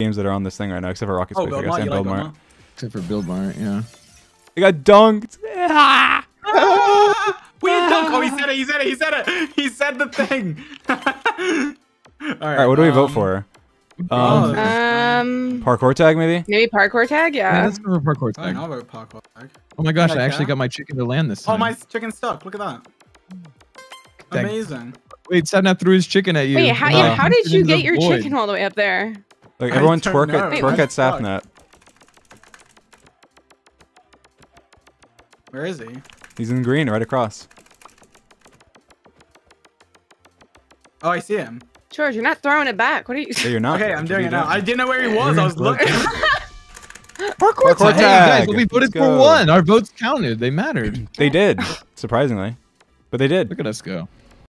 games that are on this thing right now, except for Rocket Oh, Space, I Build guess, Mart, and you like Build Build Mart. Mart? Except for Build Mart, yeah. They got dunked. Ah! We didn't dunk. Oh, he said it. He said it. He said it. He said the thing. All right. All right, what do we vote um, for? oh, Um, Um, parkour tag, maybe. maybe parkour tag. Yeah, Yeah. let's go for parkour I tag. know about parkour. tag. Oh my gosh, Like I actually got my chicken to land this time. Oh, my chicken's stuck. Look at that. Tag. Amazing. Wait, Sapnap threw his chicken at you. Wait, how, Uh, yeah, how did you get your void. chicken all the way up there? Like everyone twerk know. at Wait, twerk at? Sapnap. Where is he? He's in green, right across. Oh, I see him. George, you're not throwing it back. What are you? Yeah, you're not. Okay, I'm doing it now. I didn't know where he was. I was looking. Parkour, Parkour tag. Hey, guys, we voted for one. Our votes counted. They mattered. They did, surprisingly, but they did. Look at us go.